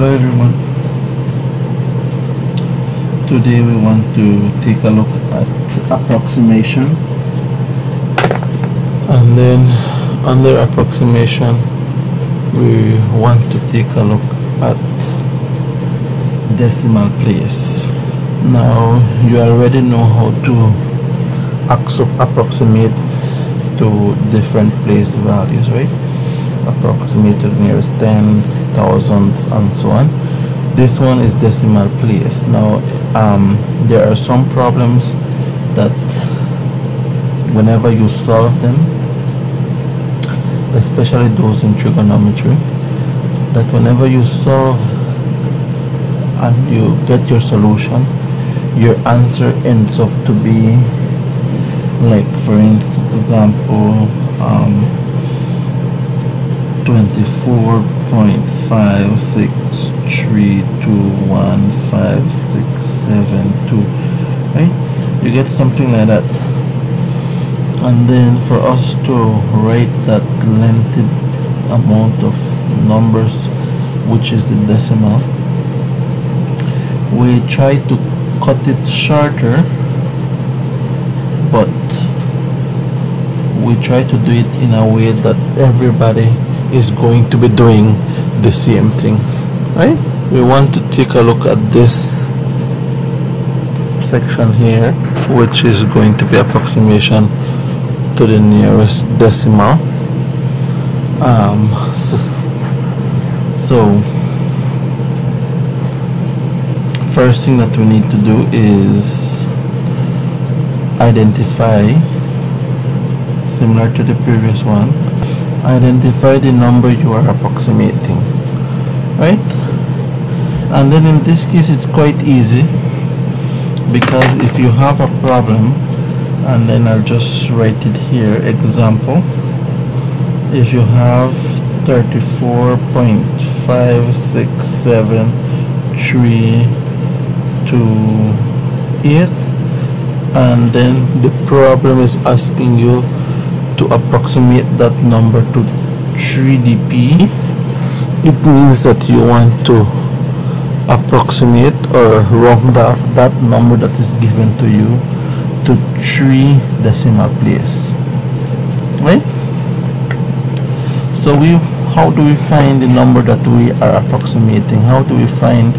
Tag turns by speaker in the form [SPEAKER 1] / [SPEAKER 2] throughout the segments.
[SPEAKER 1] hello everyone. Today we want to take a look at approximation. And then under approximation we want to take a look at decimal place. Now you already know how to approximate to different place values right approximate to the nearest tens thousands and so on. This one is decimal place. Now um, there are some problems that whenever you solve them especially those in trigonometry that whenever you solve and you get your solution your answer ends up to be like for instance example um, 24.563215672 right? You get something like that. And then for us to write that lengthy amount of numbers which is the decimal we try to cut it shorter but we try to do it in a way that everybody is going to be doing the same thing right? We want to take a look at this section here which is going to be approximation to the nearest decimal. Um, so, so first thing that we need to do is identify similar to the previous one identify the number you are approximating right? And then in this case it's quite easy because if you have a problem and then I'll just write it here example if you have 34.567328 and then the problem is asking you to approximate that number to 3dp it means that you want to approximate or round off that number that is given to you to three decimal place. Right? So we how do we find the number that we are approximating? How do we find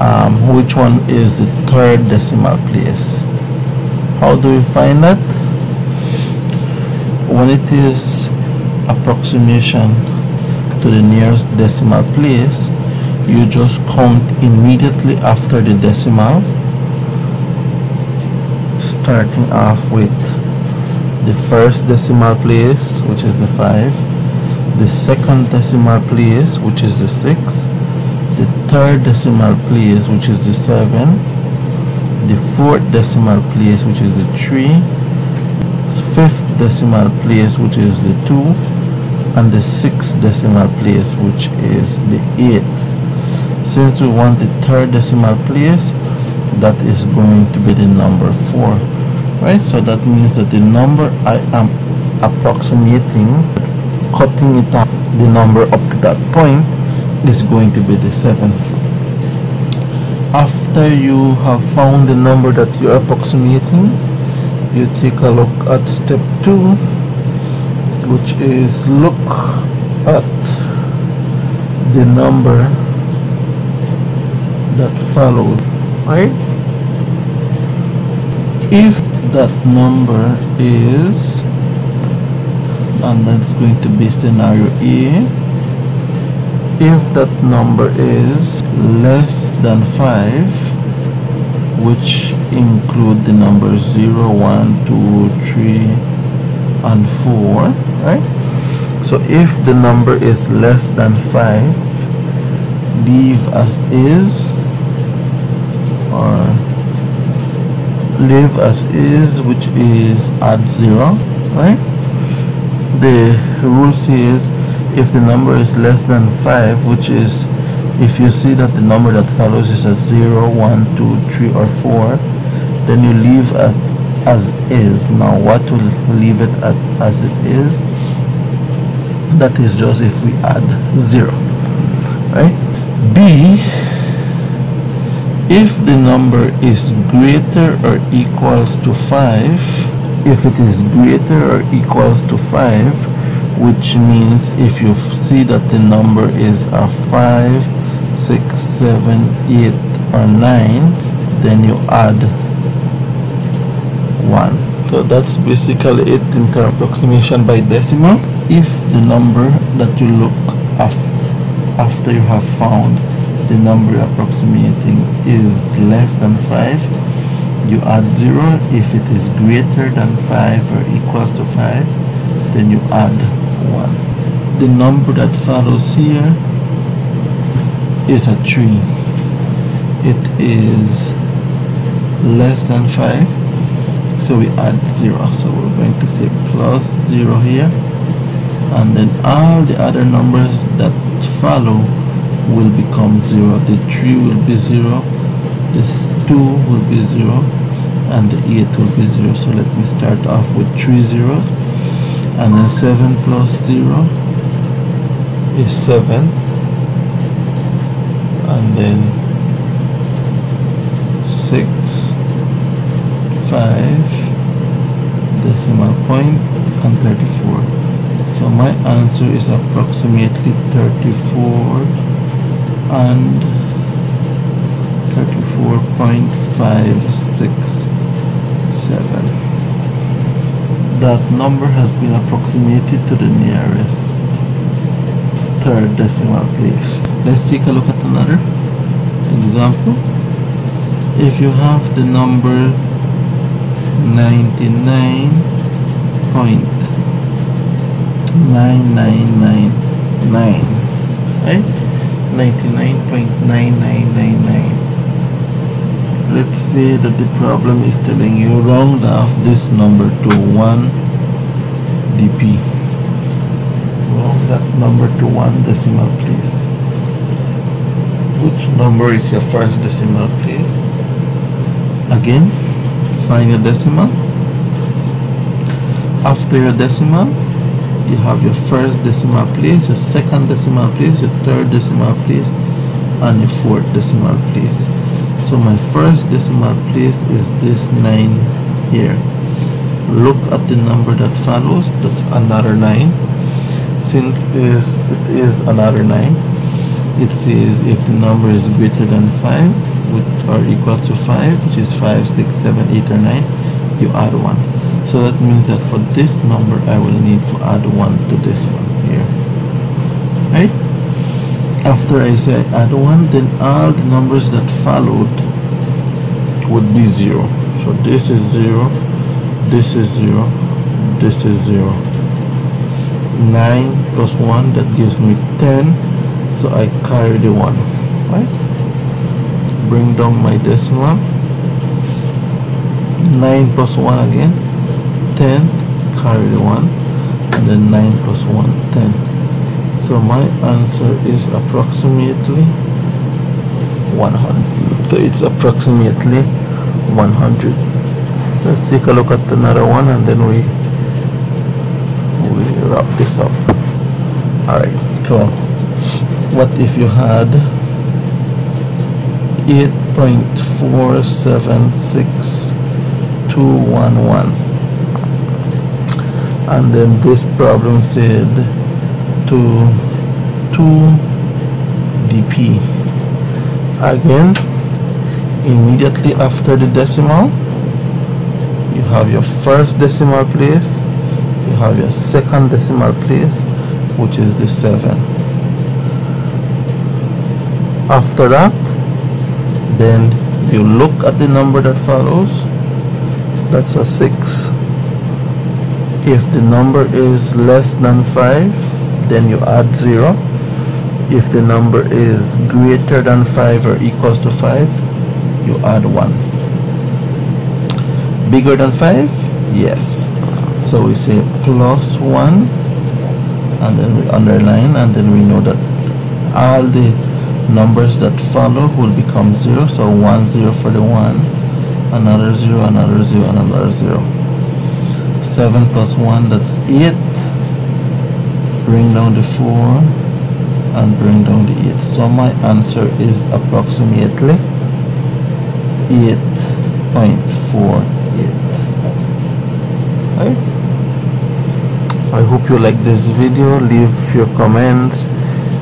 [SPEAKER 1] um, which one is the third decimal place? How do we find that when it is approximation to the nearest decimal place you just count immediately after the decimal starting off with the first decimal place which is the 5 the second decimal place which is the 6 the third decimal place which is the 7 the fourth decimal place which is the 3 fifth decimal place which is the 2 and the sixth decimal place which is the 8 since we want the third decimal place that is going to be the number 4 right? So that means that the number I am approximating cutting it up the number up to that point is going to be the 7 after you have found the number that you are approximating you take a look at step 2 which is look at the number that follows right? If that number is and that's going to be scenario A if that number is less than 5 which include the numbers 0 1 2 3 and 4 right? So if the number is less than 5 leave as is or leave as is which is add 0 right? The rule says if the number is less than 5 which is if you see that the number that follows is a 0 1 2 3 or 4 then you leave it as is. Now what will leave it at, as it is? That is just if we add 0 right? B if the number is greater or equals to 5 if it is greater or equals to 5 which means if you see that the number is a 5 6 7 8 or 9 then you add 1 so that's basically it in terms of approximation by decimal. If the number that you look after after you have found the number approximating is less than 5 you add 0 if it is greater than 5 or equals to 5 then you add 1 the number that follows here is a 3 it is less than 5 so we add 0 so we're going to say plus 0 here. And then all the other numbers that follow will become 0 the 3 will be 0 this 2 will be 0 and the 8 will be 0 so let me start off with 3 zeros. And then 7 plus 0 is 7 and then 6 5 decimal point and 34 so my answer is approximately 34 and 34.567 that number has been approximated to the nearest third decimal place let's take a look at another example. If you have the number 99 point 9999 right? 99.9999 let's say that the problem is telling you round off this number to 1 dp round that number to one decimal place which number is your first decimal place again find your decimal. After your decimal you have your first decimal place, your second decimal place, your third decimal place, and your fourth decimal place. So my first decimal place is this 9 here. Look at the number that follows, that's another 9. Since is it is another 9, it says if the number is greater than 5 which or equal to 5, which is 5, 6, 7, 8, or 9, you add 1 so that means that for this number I will need to add 1 to this one here. Right? After I say add 1 then all the numbers that followed would be 0 so this is 0 this is 0 this is 0 9 plus 1 that gives me 10 so I carry the 1 right? Bring down my decimal. 9 plus 1 again 10 carry the 1 and then 9 plus 1 10 so my answer is approximately 100 so it's approximately 100 let's take a look at another one and then we we wrap this up. All right so what if you had 8.476211 and then this problem said to 2 dp again immediately after the decimal you have your first decimal place you have your second decimal place which is the 7 after that then you look at the number that follows that's a 6 if the number is less than 5 then you add 0 if the number is greater than 5 or equals to 5 you add 1 bigger than 5 yes. So we say plus 1 and then we underline and then we know that all the numbers that follow will become 0 so 1 0 for the 1 another 0 another 0 another 0 7 plus 1 that's 8 bring down the 4 and bring down the 8 so my answer is approximately 8.48 right I hope you like this video. Leave your comments.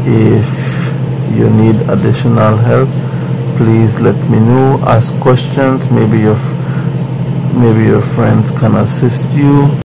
[SPEAKER 1] If you need additional help please let me know. Ask questions. Maybe your maybe your friends can assist you